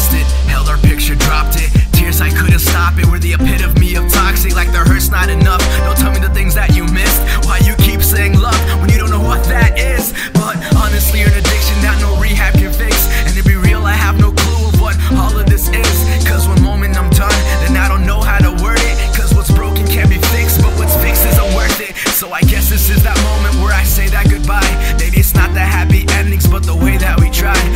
lost it, held our picture, dropped it. Tears, I couldn't stop it, were the epitome of toxic, like the hurts not enough. Don't tell me the things that you missed, why you keep saying love when you don't know what that is. But honestly, an addiction that no rehab can fix. And to be real, I have no clue of what all of this is. Cause one moment I'm done, then I don't know how to word it. Cause what's broken can't be fixed, but what's fixed isn't worth it. So I guess this is that moment where I say that goodbye. Maybe it's not the happy endings, but the way that we tried.